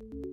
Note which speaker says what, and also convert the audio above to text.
Speaker 1: you